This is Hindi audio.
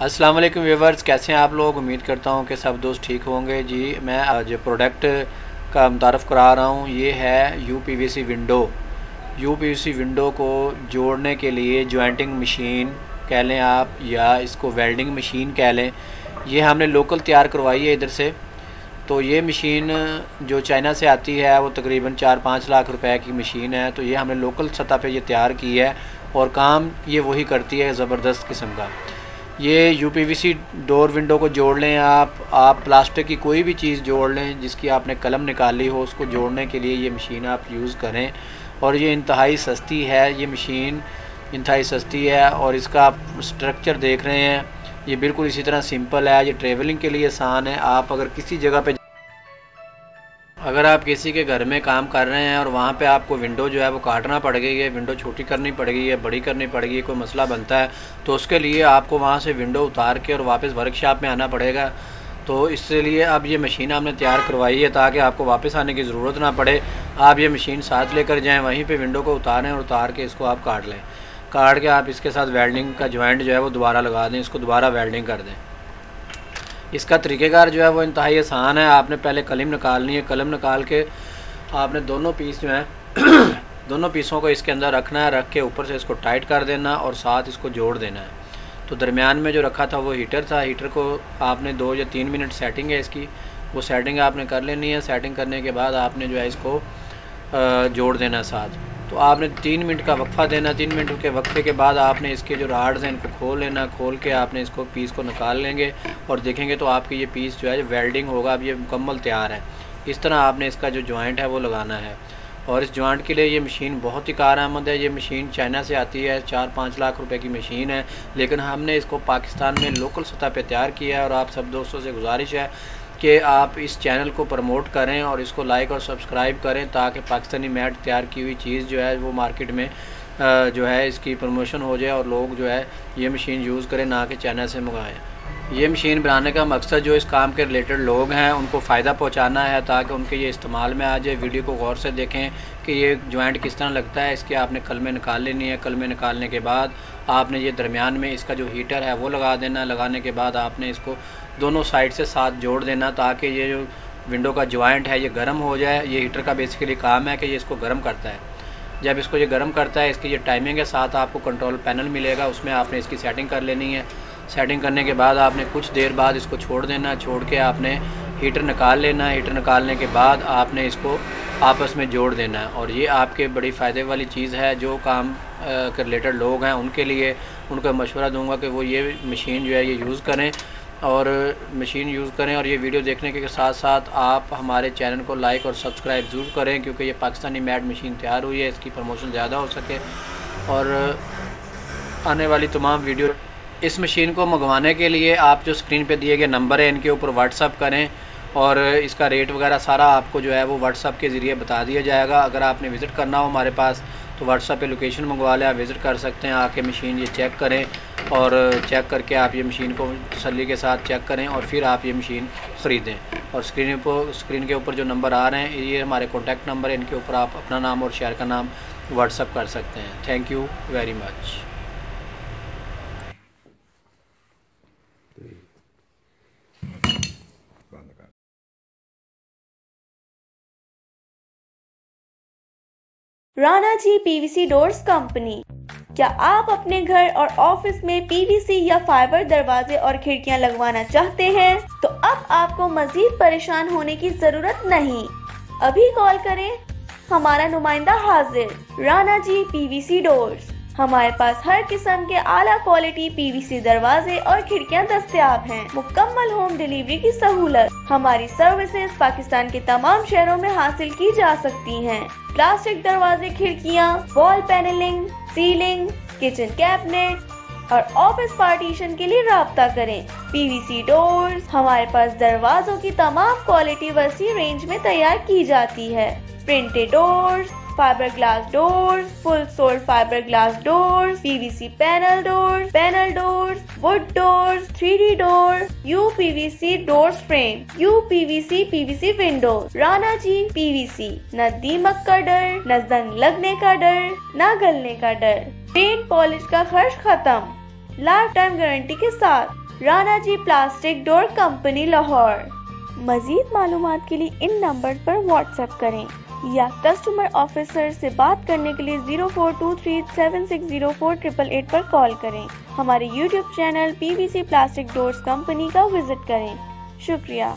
अस्सलाम वालेकुम व्यूवर्स, कैसे हैं आप लोग? उम्मीद करता हूँ कि सब दोस्त ठीक होंगे। जी, मैं आज प्रोडक्ट का मुतारफ़ करा रहा हूँ। ये है U P V C window U P V C window को जोड़ने के लिए जॉइंटिंग मशीन कह लें आप, या इसको वेल्डिंग मशीन कह लें। ये हमने लोकल तैयार करवाई है इधर से। तो ये मशीन जो चाइना से आती है, वो तकरीबन चार पाँच लाख रुपए की मशीन है। तो ये हमने लोकल सतह पे ये तैयार की है और काम ये वही करती है ज़बरदस्त किस्म का। ये यू पी डोर विंडो को जोड़ लें आप आप प्लास्टिक की कोई भी चीज़ जोड़ लें जिसकी आपने कलम निकाली हो, उसको जोड़ने के लिए ये मशीन आप यूज़ करें। और ये इंतहाई सस्ती है, ये मशीन इंतहाई सस्ती है और इसका आप स्ट्रक्चर देख रहे हैं। ये बिल्कुल इसी तरह सिंपल है, ये ट्रेवलिंग के लिए आसान है। आप अगर किसी जगह पे अगर आप किसी के घर में काम कर रहे हैं और वहाँ पे आपको विंडो जो है वो काटना पड़ गई है विंडो छोटी करनी पड़ेगी है बड़ी करनी पड़ेगी कोई मसला बनता है तो उसके लिए आपको वहाँ से विंडो उतार के और वापस वर्कशॉप में आना पड़ेगा। तो इसलिए अब ये मशीन आपने तैयार करवाई है ताकि आपको वापस आने की ज़रूरत ना पड़े। आप ये मशीन साथ लेकर जाएँ, वहीं पर विंडो को उतारें और उतार के इसको आप काट लें। काट के आप इसके साथ वेल्डिंग का जॉइंट जो है वो दोबारा लगा दें, इसको दोबारा वेल्डिंग कर दें। इसका तरीक़ेकार जो है वो इंतहाई आसान है। आपने पहले कलम निकालनी है। कलम निकाल के आपने दोनों पीस जो है, दोनों पीसों को इसके अंदर रखना है। रख के ऊपर से इसको टाइट कर देना और साथ इसको जोड़ देना है। तो दरमियान में जो रखा था वो हीटर था। हीटर को आपने दो या तीन मिनट सेटिंग है इसकी। वो सेटिंग आपने कर लेनी है। सेटिंग करने के बाद आपने जो है इसको जोड़ देना साथ। तो आपने तीन मिनट का वक्फा देना, तीन मिनट के वक्फे के बाद आपने इसके जो राड्स हैं इनको खोल लेना, खोल के आपने इसको पीस को निकाल लेंगे और देखेंगे तो आपकी ये पीस जो है वेल्डिंग होगा, अब ये मुकम्मल तैयार है। इस तरह आपने इसका जो जॉइंट है वो लगाना है। और इस जॉइंट के लिए ये मशीन बहुत ही कारआमद है। ये मशीन चाइना से आती है चार पाँच लाख रुपए की मशीन है। लेकिन हमने इसको पाकिस्तान में लोकल सतह पे तैयार किया है और आप सब दोस्तों से गुजारिश है कि आप इस चैनल को प्रमोट करें और इसको लाइक और सब्सक्राइब करें ताकि पाकिस्तानी मैट तैयार की हुई चीज़ जो है, वो मार्केट में जो है, इसकी प्रमोशन हो जाए और लोग जो है, ये मशीन यूज़ करें ना कि चाइना से मंगाएँ। ये मशीन बनाने का मकसद जो इस काम के रिलेटेड लोग हैं, उनको फ़ायदा पहुंचाना है ताकि उनके ये इस्तेमाल में आ जाए। वीडियो को गौर से देखें कि ये जॉइंट किस तरह लगता है, इसके आपने कलमे निकाल लेनी है। कलमे निकालने के बाद आपने ये दरमियान में इसका जो हीटर है, वो लगा देना। लगाने के बाद आपने इसको दोनों साइड से साथ जोड़ देना ताकि ये जो विंडो का जॉइंट है, ये गर्म हो जाए। ये हीटर का बेसिकली काम है कि ये इसको गर्म करता है। जब इसको ये गर्म करता है, इसकी ये टाइमिंग के साथ आपको कंट्रोल पैनल मिलेगा, उसमें आपने इसकी सेटिंग कर लेनी है। सेटिंग करने के बाद आपने कुछ देर बाद इसको छोड़ देना, छोड़ के आपने हीटर निकाल लेना है हीटर निकालने के बाद आपने इसको आपस में जोड़ देना। है और ये आपके बड़ी फ़ायदे वाली चीज़ है, जो काम के रिलेटेड लोग हैं उनके लिए उनका मशवरा दूँगा कि वो ये मशीन जो है ये यूज़ करें। और मशीन यूज़ करें और ये वीडियो देखने के साथ साथ आप हमारे चैनल को लाइक और सब्सक्राइब ज़रूर करें, क्योंकि ये पाकिस्तानी मैड मशीन तैयार हुई है, इसकी प्रमोशन ज़्यादा हो सके। और आने वाली तमाम वीडियो इस मशीन को मंगवाने के लिए आप जो स्क्रीन पे दिए गए नंबर हैं, इनके ऊपर व्हाट्सअप करें और इसका रेट वगैरह सारा आपको जो है वो व्हाट्सअप के ज़रिए बता दिया जाएगा। अगर आपने विज़िट करना हो हमारे पास तो व्हाट्सअप पे लोकेशन मंगवा लें, आप विज़िट कर सकते हैं। आके मशीन ये चेक करें और चेक करके आप ये मशीन को तसली के साथ चेक करें और फिर आप ये मशीन ख़रीदें। और स्क्रीन पर स्क्रीन के ऊपर जो नंबर आ रहे हैं, ये हमारे कॉन्टैक्ट नंबर है, इनके ऊपर आप अपना नाम और शेयर का नाम व्हाट्सअप कर सकते हैं। Thank you very much Rana ji PVC doors company क्या आप अपने घर और ऑफ़िस में पीवीसी या फाइबर दरवाजे और खिड़कियाँ लगवाना चाहते हैं तो अब आपको मजीद परेशान होने की ज़रूरत नहीं। अभी कॉल करें। हमारा नुमाइंदा हाजिर, राणा जी पीवीसी डोर्स हमारे पास हर किस्म के आला क्वालिटी पीवीसी दरवाजे और खिड़कियाँ दस्तियाब हैं। मुकम्मल होम डिलीवरी की सहूलत हमारी सर्विसेज़ पाकिस्तान के तमाम शहरों में हासिल की जा सकती हैं। प्लास्टिक दरवाजे खिड़कियाँ, wall panelling ceiling kitchen cabinet और ऑफ़िस पार्टीशन के लिए रहा करें पीवीसी डोर्स हमारे पास दरवाजों की तमाम क्वालिटी वसी रेंज में तैयार की जाती है printed doors fibre glass doors full sole fibre glass doors PVC panel doors panel doors wood doors three D door U PVC doors frame uPVC PVC PVC window Rana ji PVC न दीमक का डर न जंग लगने का डर न गलने का डर पेंट पॉलिश का खर्च खत्म लाइफ टाइम गारंटी के साथ Rana ji plastic door company Lahore मजीद मालूम के लिए इन नंबर पर व्हाट्सएप करें या कस्टमर ऑफिसर से बात करने के लिए zero four two three seven six zero four triple eight पर कॉल करें। हमारे YouTube channel P B C plastic doors company का विज़िट करें। शुक्रिया।